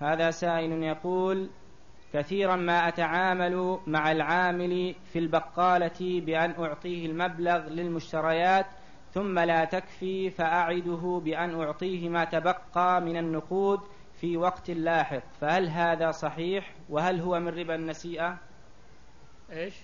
هذا سائل يقول كثيرا ما أتعامل مع العامل في البقالة بأن أعطيه المبلغ للمشتريات ثم لا تكفي فأعده بأن أعطيه ما تبقى من النقود في وقت لاحق. فهل هذا صحيح؟ وهل هو من ربا النسيئة؟ إيش؟